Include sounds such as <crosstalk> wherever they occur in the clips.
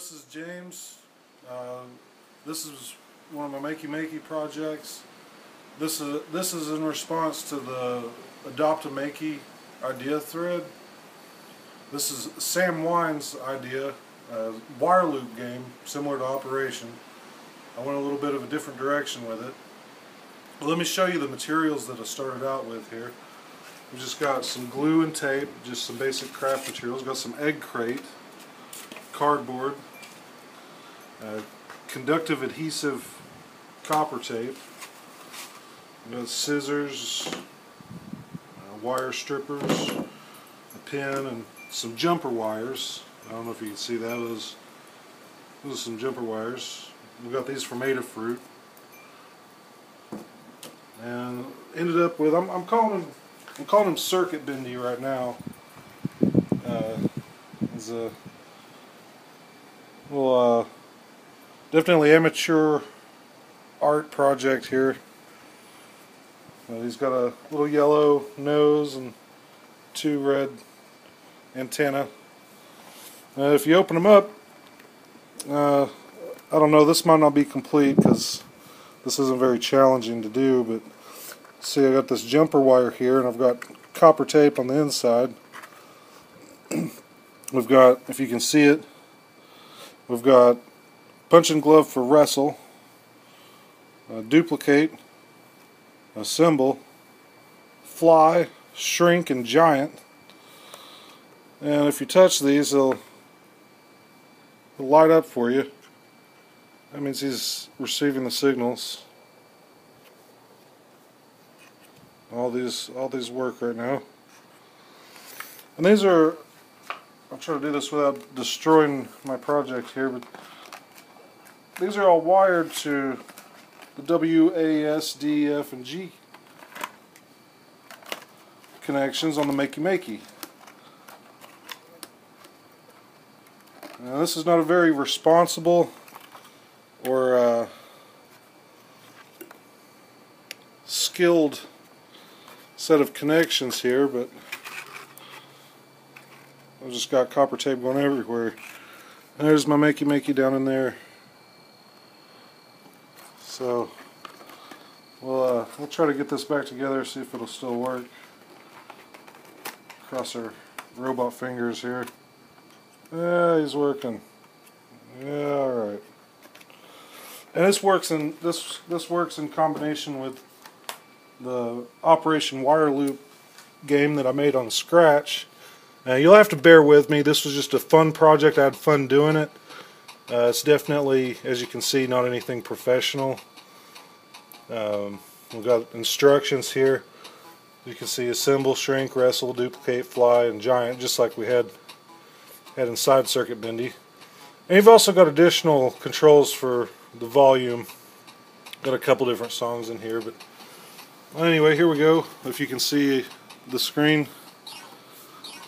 this is James. Uh, this is one of my Makey Makey projects. This is this is in response to the Adopt a Makey idea thread. This is Sam Wine's idea, a wire loop game similar to Operation. I went a little bit of a different direction with it. let me show you the materials that I started out with here. We just got some glue and tape, just some basic craft materials. Got some egg crate, cardboard, uh, conductive adhesive copper tape, got scissors, uh, wire strippers, a pin, and some jumper wires. I don't know if you can see that. Those, those are some jumper wires. We got these from Adafruit. And ended up with, I'm, I'm calling them, I'm calling them circuit bendy right now. Uh, a well, uh, definitely amateur art project here. Uh, he's got a little yellow nose and two red antenna. Uh, if you open them up, uh, I don't know, this might not be complete because this isn't very challenging to do, but see I got this jumper wire here and I've got copper tape on the inside. <clears throat> We've got, if you can see it, We've got punch and glove for wrestle, duplicate, assemble, fly, shrink, and giant. And if you touch these, they'll, they'll light up for you. That means he's receiving the signals. All these, all these work right now. And these are I'll try to do this without destroying my project here, but these are all wired to the W, A, S, D, F, and G connections on the Makey Makey. Now this is not a very responsible or uh, skilled set of connections here, but I've just got copper tape going everywhere. And there's my Makey Makey down in there. So we'll uh, we'll try to get this back together, see if it'll still work. Cross our robot fingers here. Yeah, he's working. Yeah, all right. And this works in this this works in combination with the Operation Wire Loop game that I made on Scratch. Now you'll have to bear with me. This was just a fun project. I had fun doing it. Uh, it's definitely, as you can see, not anything professional. Um, we've got instructions here. You can see assemble, shrink, wrestle, duplicate, fly, and giant, just like we had had inside Circuit Bendy. And you've also got additional controls for the volume. Got a couple different songs in here, but anyway, here we go. If you can see the screen.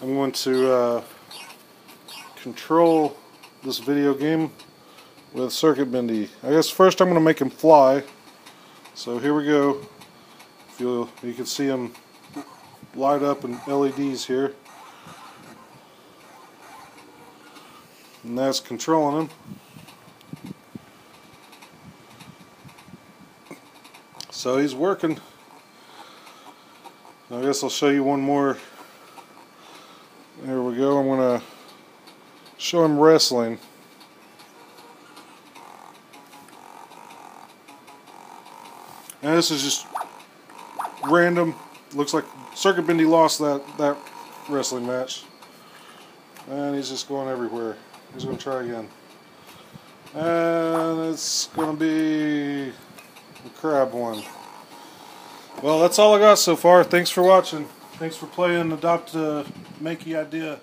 I'm going to uh, control this video game with Circuit Bendy. I guess first I'm going to make him fly. So here we go. you you can see him light up in LEDs here. And that's controlling him. So he's working. I guess I'll show you one more there we go. I'm going to show him wrestling. And this is just random. Looks like Circuit Bendy lost that, that wrestling match. And he's just going everywhere. He's going to try again. And it's going to be the crab one. Well, that's all I got so far. Thanks for watching. Thanks for playing Adopt a Makey Idea.